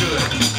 good.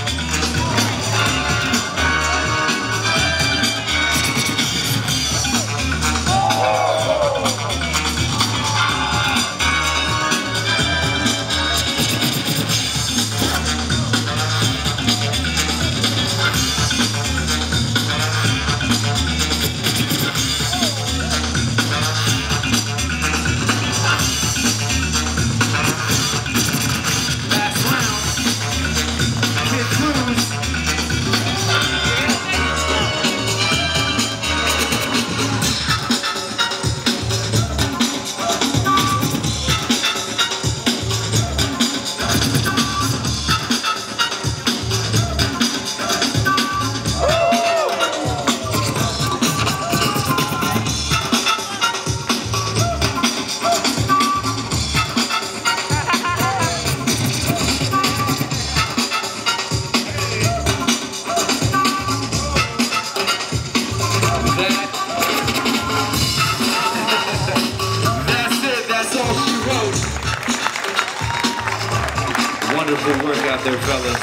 Wonderful work out there, fellas.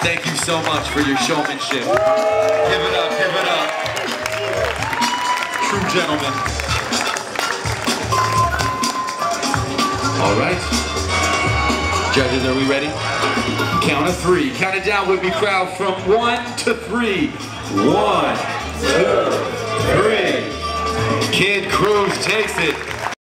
Thank you so much for your showmanship. Give it up, give it up. True gentlemen. All right. Judges, are we ready? Count of three. Count it down with me, crowd, from one to three. One, two, three. Kid Cruz takes it.